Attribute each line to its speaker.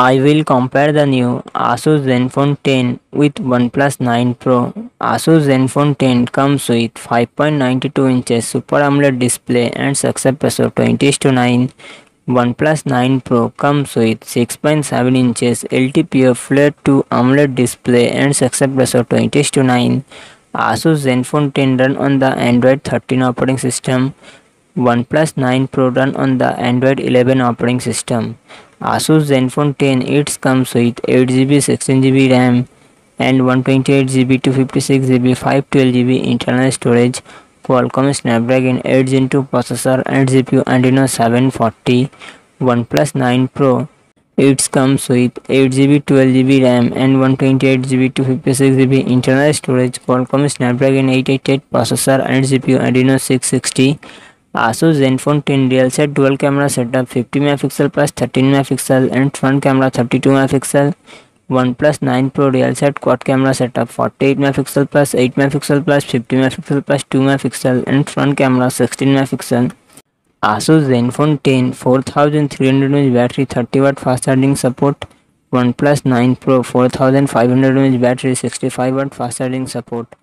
Speaker 1: I will compare the new Asus Zenfone 10 with OnePlus 9 Pro. Asus Zenfone 10 comes with 5.92 inches Super AMOLED display and success ratio 20 to 9. OnePlus 9 Pro comes with 6.7 inches LTPO flat to AMOLED display and success ratio 20 to 9. Asus Zenfone 10 run on the Android 13 operating system. OnePlus 9 Pro run on the Android 11 operating system. Asus Zenfone 10 it comes with 8GB 16GB RAM and 128GB 256GB 512GB internal storage Qualcomm Snapdragon 8 Gen 2 processor and GPU Adreno 740 OnePlus 9 Pro. It comes with 8GB 12GB RAM and 128GB 256GB internal storage Qualcomm Snapdragon 888 processor and GPU Adreno 660 Asus Zenfone ten rear set dual camera setup 50 megapixel plus 13 megapixel and front camera thirty two megapixel OnePlus nine pro rear set quad camera setup forty eight megapixel plus eight megapixel plus fifty megapixel plus two megapixel and front camera 16 megapixel Asus Zenfone ten four thousand three hundred M battery thirty watt fast charging support OnePlus nine pro four thousand five hundred M battery sixty five watt fast charging support